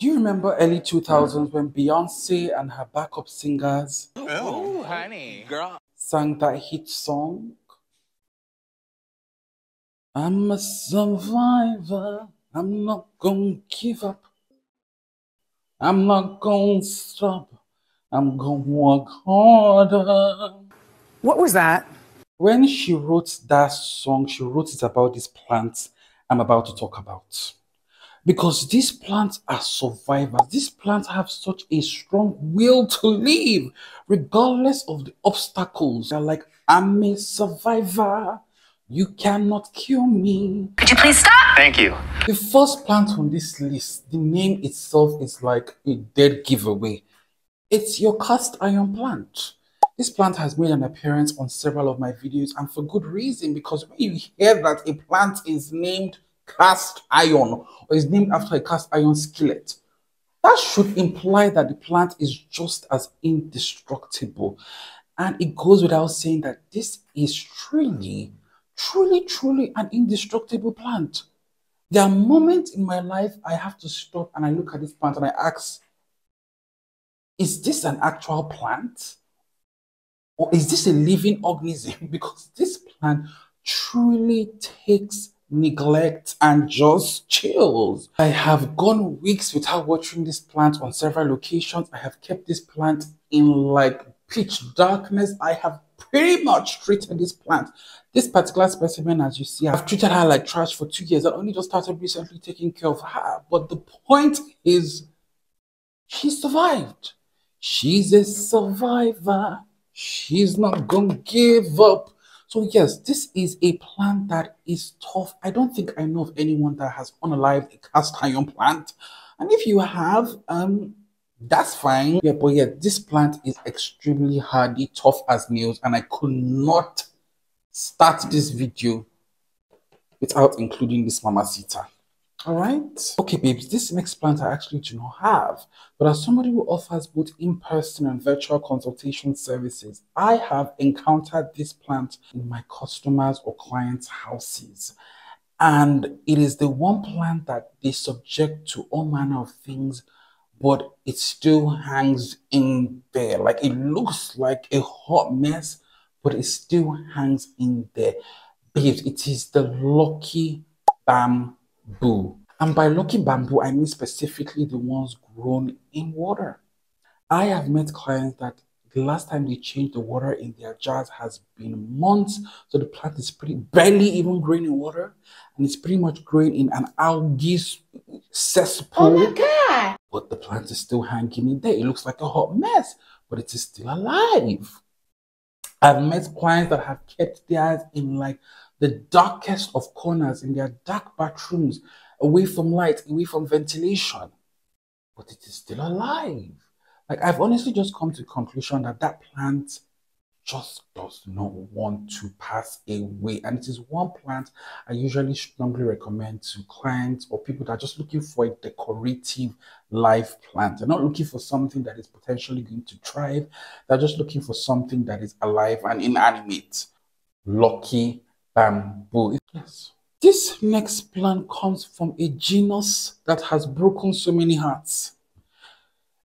Do you remember early 2000s when Beyonce and her backup singers Oh, honey. Girl, sang that hit song? I'm a survivor. I'm not gonna give up. I'm not gonna stop. I'm gonna work harder. What was that? When she wrote that song, she wrote it about this plant I'm about to talk about. Because these plants are survivors. These plants have such a strong will to live, regardless of the obstacles. They're like, I'm a survivor. You cannot kill me. Could you please stop? Thank you. The first plant on this list, the name itself is like a dead giveaway. It's your cast iron plant. This plant has made an appearance on several of my videos and for good reason because when you hear that a plant is named cast iron or is named after a cast iron skillet, that should imply that the plant is just as indestructible. And it goes without saying that this is truly, truly, truly an indestructible plant. There are moments in my life I have to stop and I look at this plant and I ask, is this an actual plant? Or is this a living organism? Because this plant truly takes neglect and just chills. I have gone weeks without watering this plant on several locations. I have kept this plant in like pitch darkness. I have pretty much treated this plant. This particular specimen, as you see, I've treated her like trash for two years. I only just started recently taking care of her. But the point is, she survived. She's a survivor. She's not gonna give up. So yes, this is a plant that is tough. I don't think I know of anyone that has unalived a cast iron plant. And if you have, um, that's fine. Yeah, but yeah, this plant is extremely hardy, tough as nails, and I could not start this video without including this mamacita. All right. Okay, babes, this next plant I actually do not have, but as somebody who offers both in-person and virtual consultation services, I have encountered this plant in my customers or clients' houses. And it is the one plant that they subject to all manner of things, but it still hangs in there. Like it looks like a hot mess, but it still hangs in there. Babes, it is the lucky bamboo bamboo. And by lucky bamboo, I mean specifically the ones grown in water. I have met clients that the last time they changed the water in their jars has been months. So the plant is pretty barely even growing in water. And it's pretty much growing in an algae cesspool. Oh my god! But the plant is still hanging in there. It looks like a hot mess, but it is still alive. I've met clients that have kept theirs in like the darkest of corners in their dark bathrooms, away from light, away from ventilation. But it is still alive. Like I've honestly just come to the conclusion that that plant just does not want to pass away. And it is one plant I usually strongly recommend to clients or people that are just looking for a decorative life plant. They're not looking for something that is potentially going to thrive. They're just looking for something that is alive and inanimate. Lucky Um, bamboo. Yes. This next plant comes from a genus that has broken so many hearts.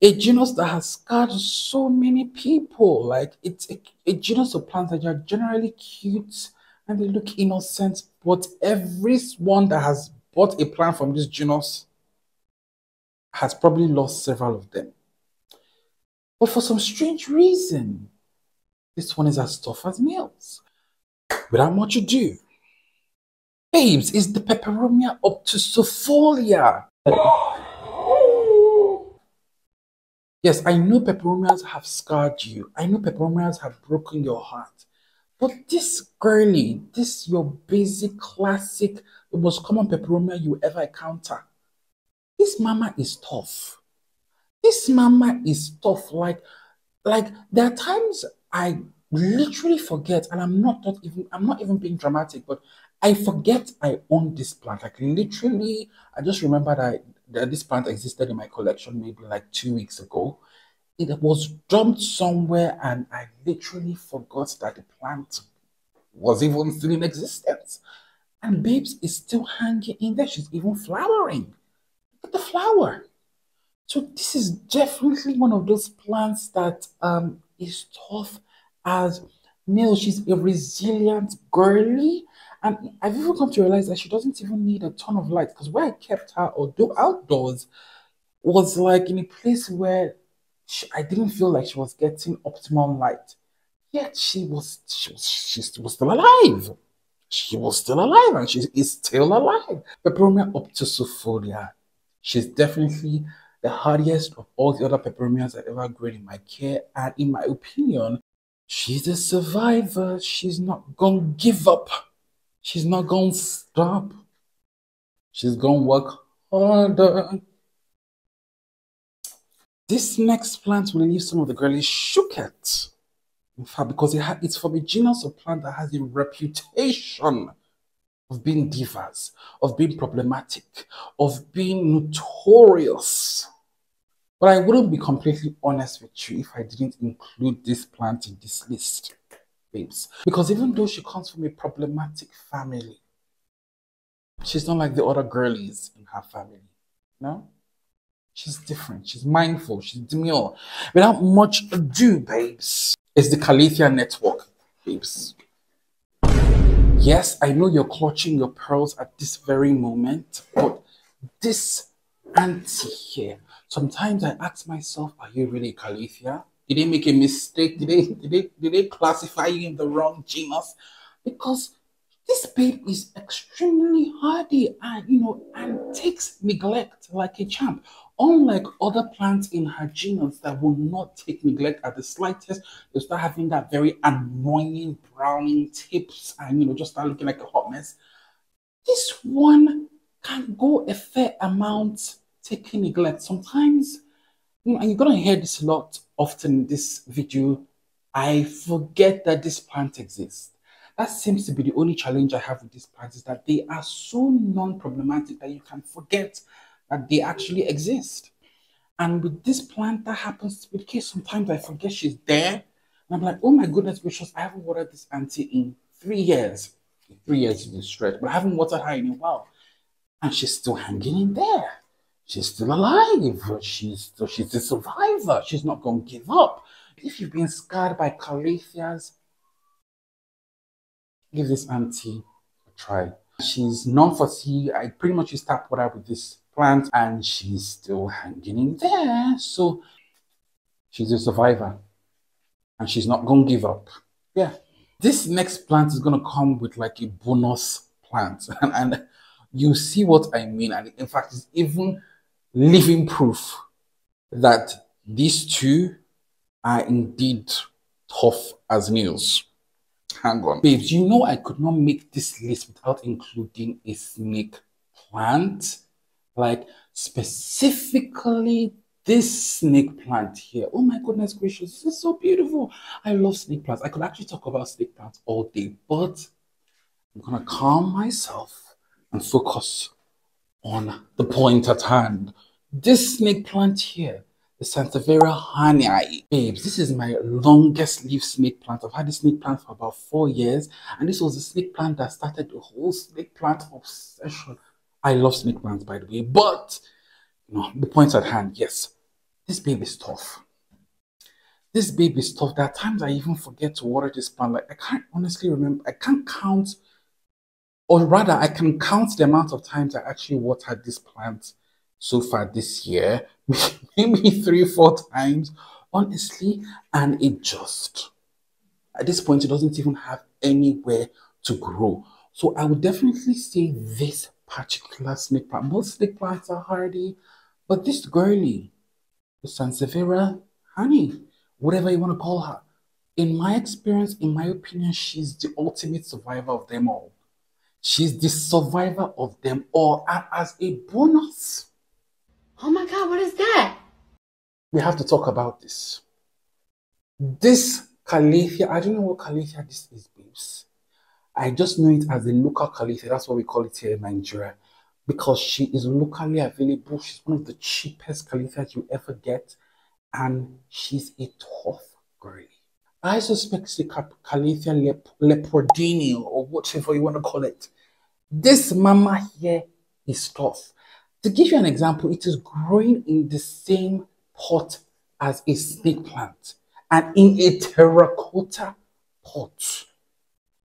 A genus that has scarred so many people. Like it's a, a genus of plants that are generally cute and they look innocent, but everyone that has bought a plant from this genus has probably lost several of them. But for some strange reason, this one is as tough as nails. Without much ado, babes, is the peperomia obtusifolia? yes, I know peperomias have scarred you. I know peperomias have broken your heart. But this girly, this your basic, classic, the most common peperomia you ever encounter, this mama is tough. This mama is tough. Like, like there are times I literally forget, and I'm not, not even I'm not even being dramatic, but I forget I own this plant. Like literally, I just remember that, that this plant existed in my collection maybe like two weeks ago. It was dumped somewhere, and I literally forgot that the plant was even still in existence. And babes is still hanging in there. She's even flowering. Look at the flower. So this is definitely one of those plants that um is tough as Neil, She's a resilient girly. And I've even come to realize that she doesn't even need a ton of light because where I kept her although outdoors was like in a place where she, I didn't feel like she was getting optimum light. Yet she was she was she was still alive. She was still alive and she is still alive. Peperomia obtusifolia. She's definitely the hardiest of all the other peperomias I've ever grown in my care. And in my opinion, she's a survivor. She's not gonna give up. She's not gonna stop. She's gonna work harder. This next plant will leave some of the girlies shooketh. In fact, because it it's from a genus of plant that has a reputation of being divas, of being problematic, of being notorious. But I wouldn't be completely honest with you if I didn't include this plant in this list, babes. Because even though she comes from a problematic family, she's not like the other girlies in her family. No? She's different. She's mindful. She's demure. Without much ado, babes, it's the Calathea network, babes. Yes, I know you're clutching your pearls at this very moment, but this auntie here, sometimes I ask myself, are you really Calathea? Did they make a mistake? Did they, did they, did they classify you in the wrong genus? Because this babe is extremely hardy and, you know, and takes neglect like a champ. Unlike other plants in her genus that will not take neglect at the slightest, they start having that very annoying browning tips and you know just start looking like a hot mess. This one can go a fair amount taking neglect. Sometimes, you know, and you're gonna hear this a lot often in this video. I forget that this plant exists. That seems to be the only challenge I have with these plants is that they are so non-problematic that you can forget that they actually exist. And with this plant, that happens to be the case. Sometimes I forget she's there. And I'm like, oh my goodness gracious, I haven't watered this auntie in three years. Three years is a stretch, but I haven't watered her in a while. And she's still hanging in there. She's still alive. She's she's a survivor. She's not going to give up. If you've been scarred by calatheas, give this auntie a try. She's known for sea. I pretty much used tap water with this plant and she's still hanging in there. So she's a survivor and she's not going to give up. Yeah. This next plant is going to come with like a bonus plant. And, and you see what I mean. And in fact, it's even living proof that these two are indeed tough as nails. Hang on. Babes, you know I could not make this list without including a snake plant. Like specifically this snake plant here. Oh my goodness gracious, this is so beautiful. I love snake plants. I could actually talk about snake plants all day, but I'm gonna calm myself and focus on the point at hand. This snake plant here, the Sansevieria hahnii. Babes, this is my longest lived snake plant. I've had this snake plant for about four years, and this was the snake plant that started the whole snake plant obsession. I love snake plants, by the way, but you know, the point at hand, yes, this baby is tough. This baby is tough. There are times I even forget to water this plant. Like I can't honestly remember, I can't count, or rather, I can count the amount of times I actually watered this plant so far this year, maybe three, four times, honestly, and it just at this point it doesn't even have anywhere to grow. So I would definitely say this particular snake plant. Most snake plants are hardy, but this girly, the Sansevieria honey, whatever you want to call her, in my experience, in my opinion, she's the ultimate survivor of them all. She's the survivor of them all. And as a bonus, Oh my god, what is that? we have to talk about this. This Calathea, I don't know what Calathea this is, babes. I just know it as the local Calathea. That's what we call it here in Nigeria. Because she is locally available. She's one of the cheapest Calatheas you ever get. And she's a tough girl. I suspect the Calathea lep leopardini or whatever you want to call it. This mama here is tough. To give you an example, it is growing in the same pot as a snake plant and in a terracotta pot.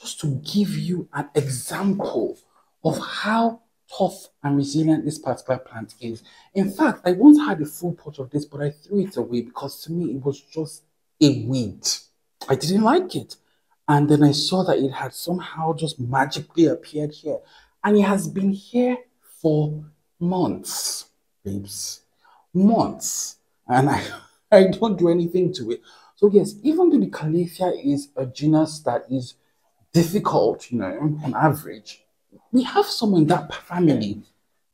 Just to give you an example of how tough and resilient this particular plant is. In fact, I once had a full pot of this, but I threw it away because to me it was just a weed. I didn't like it. And then I saw that it had somehow just magically appeared here. And it has been here for months, babes. Months. And I, I don't do anything to it. So yes, even though the Calathea is a genus that is difficult, you know, on average, we have some in that family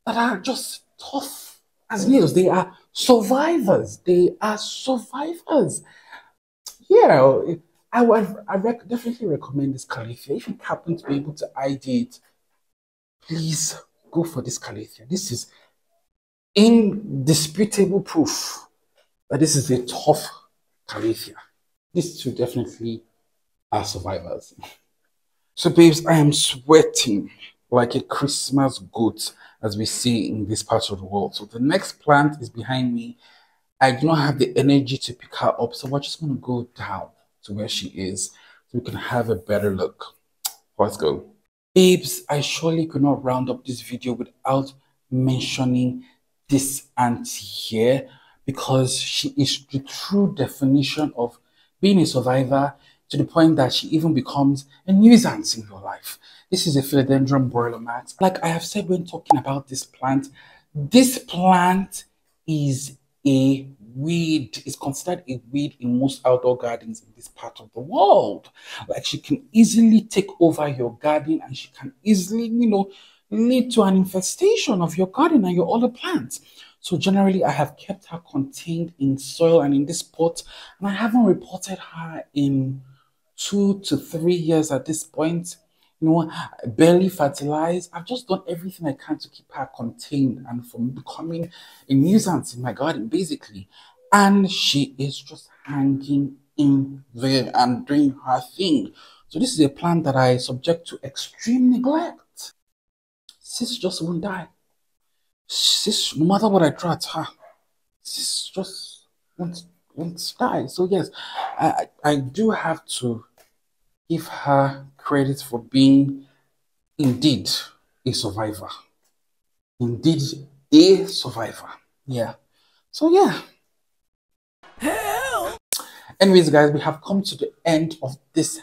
that are just tough as nails. They are survivors. They are survivors. Yeah, I would I rec definitely recommend this Calathea. If you happen to be able to ID it, please go for this Calathea. This is indisputable proof that this is a tough Calathea. These two definitely are survivors. So, babes, I am sweating like a Christmas goat, as we see in this part of the world. So, the next plant is behind me. I do not have the energy to pick her up, so we're just going to go down to where she is so we can have a better look. Let's go. Babes, I surely could not round up this video without mentioning this auntie here because she is the true definition of being a survivor to the point that she even becomes a nuisance in your life. This is a Philodendron Burle Marx. Like I have said when talking about this plant, this plant is a weed, is considered a weed in most outdoor gardens in this part of the world. Like she can easily take over your garden and she can easily, you know, lead to an infestation of your garden and your other plants. So generally, I have kept her contained in soil and in this pot, and I haven't reported her in two to three years at this point. You know, barely fertilized. I've just done everything I can to keep her contained and from becoming a nuisance in my garden, basically. And she is just hanging in there and doing her thing. So this is a plant that I subject to extreme neglect. Sis just won't die. Sis, no matter what I try to her, sis just won't, won't die. So yes, I, I do have to give her credit for being indeed a survivor. Indeed, a survivor. Yeah. So, yeah. Hell. Anyways, guys, we have come to the end of this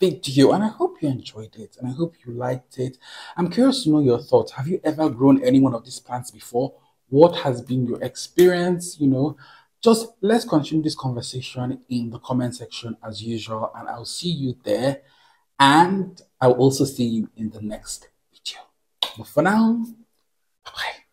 video and I hope you enjoyed it and I hope you liked it. I'm curious to know your thoughts. Have you ever grown any one of these plants before? What has been your experience? You know, just let's continue this conversation in the comment section as usual and I'll see you there and I'll also see you in the next video. But for now, bye-bye.